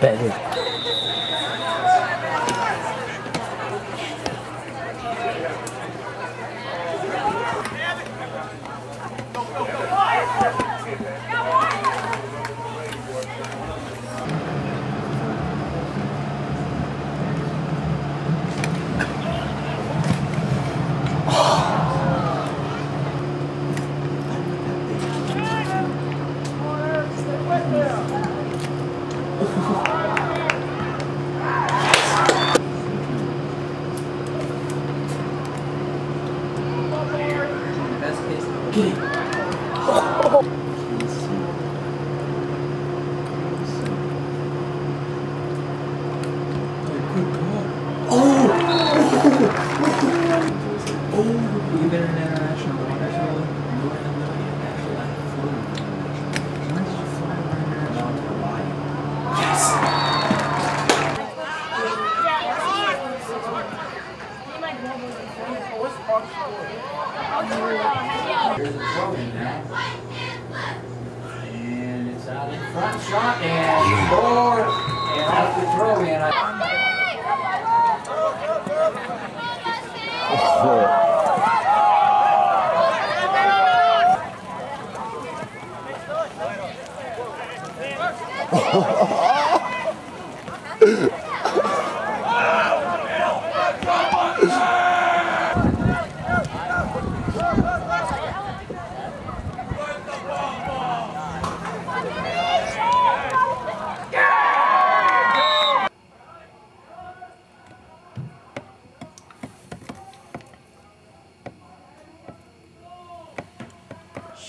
Bad dude. Oh, we better now. Here's the throwing now. And it's out in front shot and score. And off the throw in. Oh.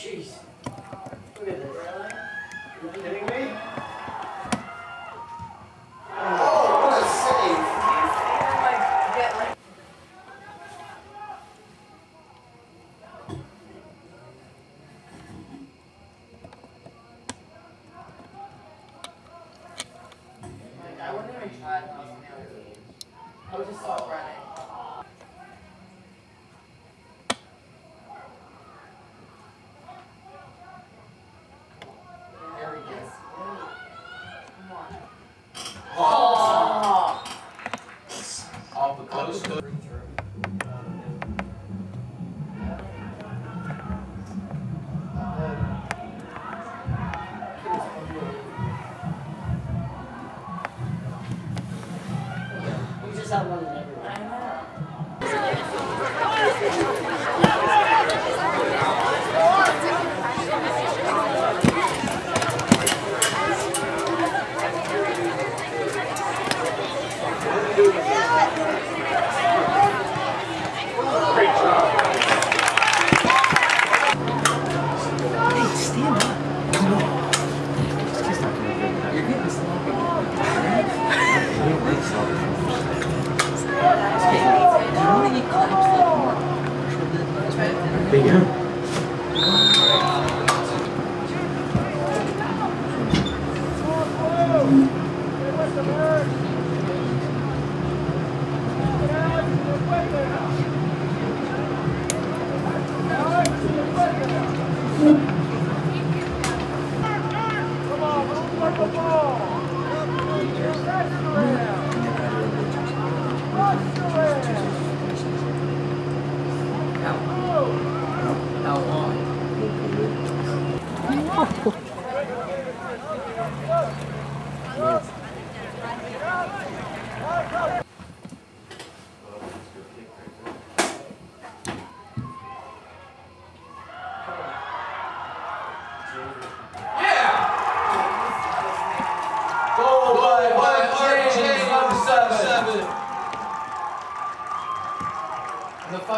Jesus. close. We just have one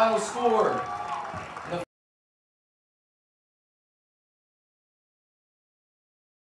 final score.